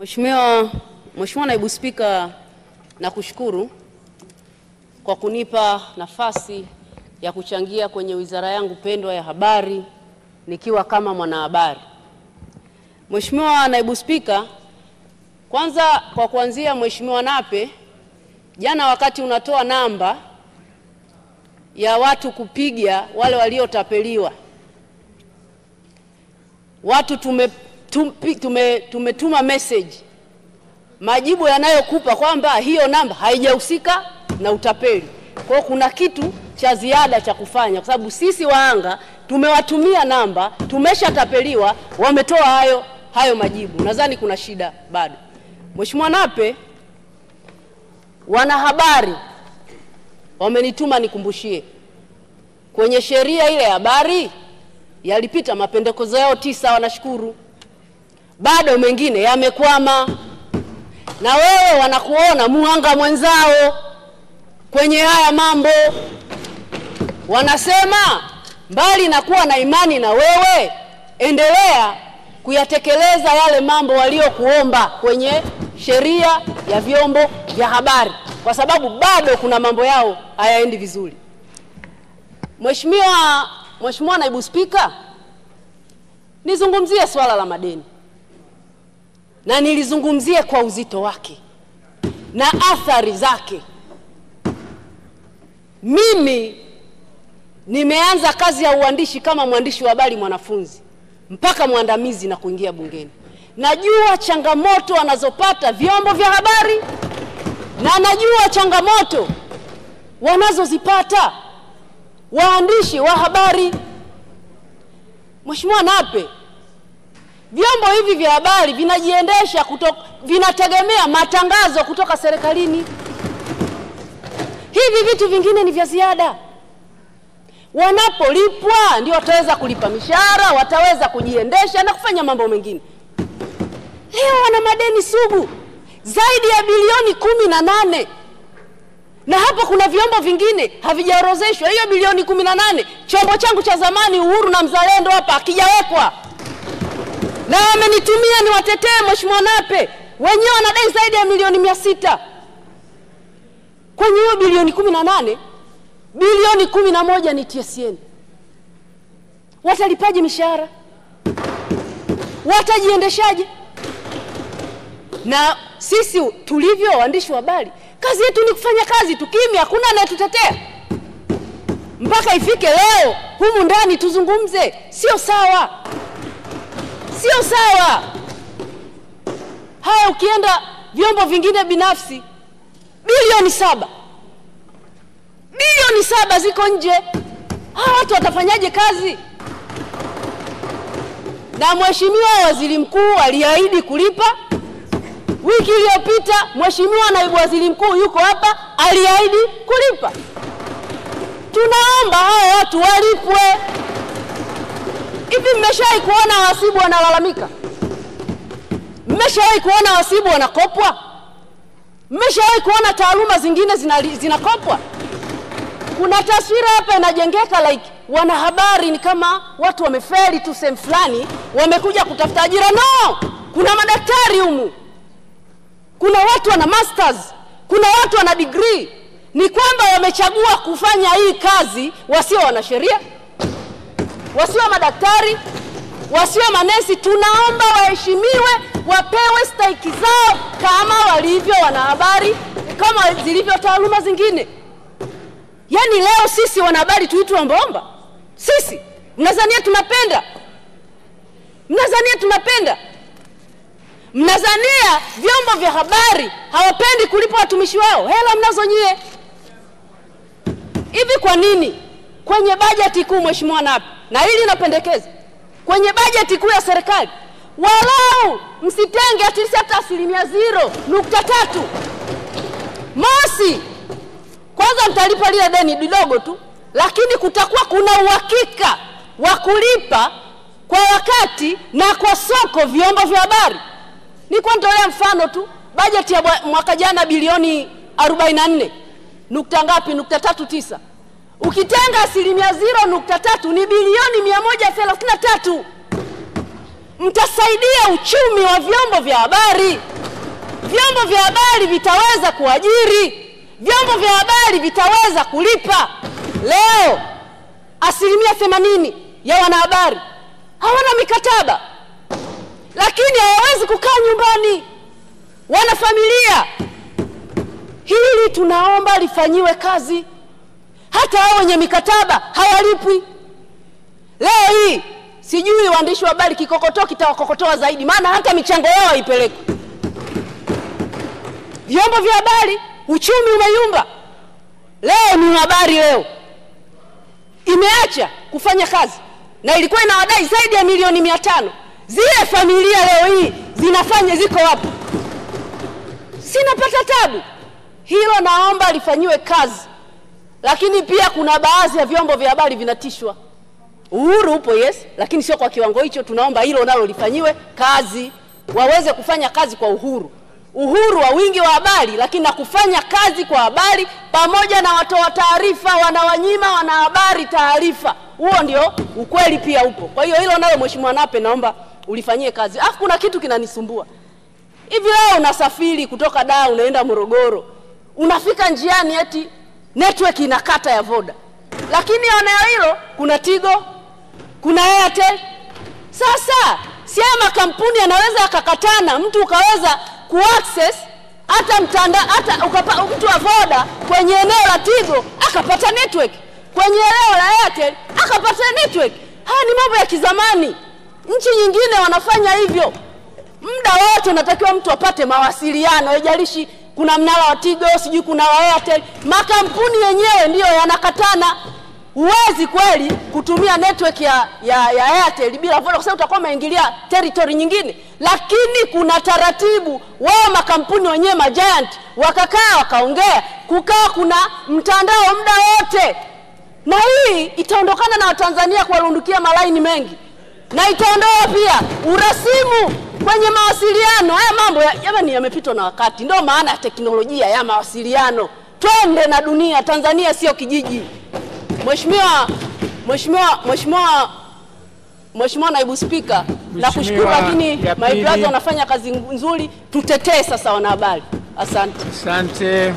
Mheshimiwa Mheshimiwa Naibu Spika, nakushukuru kwa kunipa nafasi ya kuchangia kwenye wizara yangu pendwa ya habari nikiwa kama mwanahabari. Mheshimiwa Naibu Spika, kwanza kwa kuanzia, Mheshimiwa Nape, jana wakati unatoa namba ya watu kupiga wale waliotapeliwa, watu tume, tume, tume, tumetuma message majibu yanayokupa kwamba hiyo namba haijahusika na utapeli. Kwa kuna kitu cha ziada cha kufanya, kwa sababu sisi waanga tumewatumia namba, tumeshatapeliwa, wametoa hayo hayo majibu. Nadhani kuna shida bado. Mheshimiwa Nape, wanahabari wamenituma nikumbushie kwenye sheria ile habari yalipita mapendekezo yao tisa, wanashukuru, bado mengine yamekwama na wewe wanakuona muhanga mwenzao kwenye haya mambo. Wanasema mbali na kuwa na imani na wewe, endelea kuyatekeleza yale mambo waliokuomba kwenye sheria ya vyombo vya habari, kwa sababu bado kuna mambo yao hayaendi vizuri. Mheshimiwa Mheshimiwa Naibu Spika, nizungumzie swala la madeni na nilizungumzie kwa uzito wake na athari zake. Mimi nimeanza kazi ya uandishi kama mwandishi wa habari mwanafunzi mpaka mwandamizi na kuingia bungeni. Najua changamoto wanazopata vyombo vya habari na najua changamoto wanazozipata waandishi wa habari. Mheshimiwa Nape, vyombo hivi vya habari vinajiendesha kutoka, vinategemea matangazo kutoka serikalini. Hivi vitu vingine ni vya ziada. Wanapolipwa ndio wataweza kulipa mishahara, wataweza kujiendesha na kufanya mambo mengine. Leo wana madeni sugu zaidi ya bilioni kumi na nane na hapo kuna vyombo vingine havijaorozeshwa. Hiyo bilioni kumi na nane chombo changu cha zamani Uhuru na Mzalendo hapa hakijawekwa na wamenitumia niwatetee Mheshimiwa Nape, wenyewe wanadai zaidi ya milioni mia sita kwenye hiyo bilioni kumi na nane bilioni kumi na moja ni TSN. Watalipaje mishahara? Watajiendeshaje? Na sisi tulivyo waandishi wa habari, kazi yetu ni kufanya kazi tu kimya, hakuna anayetutetea mpaka ifike leo humu ndani tuzungumze. Sio sawa, sio sawa. Haya, ukienda vyombo vingine binafsi, bilioni saba bilioni saba ziko nje. Hawa watu watafanyaje kazi? Na Mheshimiwa Waziri Mkuu aliahidi kulipa. Wiki iliyopita Mheshimiwa Naibu Waziri Mkuu yuko hapa, aliahidi kulipa. Tunaomba hawa watu walipwe. Hivi mmeshawahi kuona wasibu wanalalamika? Mmeshawahi kuona wasibu wanakopwa? Mmeshawahi kuona taaluma zingine zinakopwa? Kuna taswira hapa inajengeka like wanahabari ni kama watu wamefeli tu sehemu fulani, wamekuja kutafuta ajira. No, kuna madaktari humu, kuna watu wana masters, kuna watu wana degree. Ni kwamba wamechagua kufanya hii kazi, wasio wanasheria, wasio madaktari, wasiwe manesi. Tunaomba waheshimiwe, wapewe stahiki zao kama walivyo wanahabari, kama zilivyo taaluma zingine. Yaani leo sisi wanahabari tuitwe ombaomba? Sisi mnazania tunapenda? Mnazania tunapenda? Mnazania vyombo vya habari hawapendi kulipa watumishi wao hela mnazo nyie? Hivi kwa nini kwenye bajeti kuu, Mheshimiwa Nape, na hili napendekeza kwenye bajeti kuu ya serikali walau msitenge at least hata asilimia zero nukta tatu mosi kwanza mtalipa lile deni lidogo tu, lakini kutakuwa kuna uhakika wa kulipa kwa wakati na kwa soko vyombo vya habari. Nilikuwa nitolea mfano tu, bajeti ya mwaka jana bilioni 44 nukta ngapi? nukta tatu tisa. Ukitenga asilimia ziro nukta tatu ni bilioni mia moja thelathini na tatu. mtasaidia uchumi wa vyombo vya habari. Vyombo vya habari vitaweza kuajiri, vyombo vya habari vitaweza kulipa. Leo asilimia themanini ya wanahabari hawana mikataba, lakini hawawezi kukaa nyumbani, wana familia. Hili tunaomba lifanyiwe kazi. Hata hao wenye mikataba hawalipwi. Leo hii sijui waandishi wa habari kikokotoo kitawakokotoa zaidi, maana hata michango yao haipelekwi. Vyombo vya habari, uchumi umeyumba. Leo ni habari leo imeacha kufanya kazi na ilikuwa inawadai zaidi ya milioni mia tano. Zile familia leo hii zinafanya ziko wapi? Sinapata tabu. Hilo naomba lifanyiwe kazi, lakini pia kuna baadhi ya vyombo vya habari vinatishwa. Uhuru upo yes, lakini sio kwa kiwango hicho. Tunaomba hilo nalo lifanyiwe kazi, waweze kufanya kazi kwa uhuru, uhuru wa wingi wa habari, lakini na kufanya kazi kwa habari, pamoja na watoa taarifa wanawanyima wanahabari taarifa. Huo ndio ukweli pia upo. Kwa hiyo hilo nalo Mheshimiwa Nape naomba ulifanyie kazi. Alafu kuna kitu kinanisumbua hivi, leo unasafiri kutoka Dar unaenda Morogoro, unafika njiani eti network inakata ya Voda, lakini eneo hilo kuna Tigo, kuna Airtel. Sasa si haya makampuni yanaweza akakatana, mtu ukaweza kuaccess hata mtanda hata ukapa, mtu wa Voda kwenye eneo la Tigo akapata network, kwenye eneo la Airtel akapata network. Haya ni mambo ya kizamani, nchi nyingine wanafanya hivyo. Muda wote unatakiwa mtu apate mawasiliano, haijalishi kuna mnara wa Tigo, sijui kuna wa Airtel. Makampuni yenyewe ndiyo yanakatana. Huwezi kweli kutumia network ya, ya, ya Airtel bila Vodacom kwa sababu utakuwa umeingilia territory nyingine, lakini kuna taratibu. Wao makampuni wenyewe majiant wakakaa wakaongea, kukaa kuna mtandao muda wote, na hii itaondokana na Watanzania kuwarundukia malaini mengi, na itaondoa pia urasimu kwenye mawasiliano. Haya mambo jamani, yamepitwa na wakati. Ndio maana ya teknolojia ya mawasiliano. Twende na dunia. Tanzania sio kijiji. Mheshimiwa Mheshimiwa Mheshimiwa Mheshimiwa Naibu Spika, nakushukuru, lakini my brother wanafanya kazi nzuri, tutetee sasa wanahabari. Asante. Asante.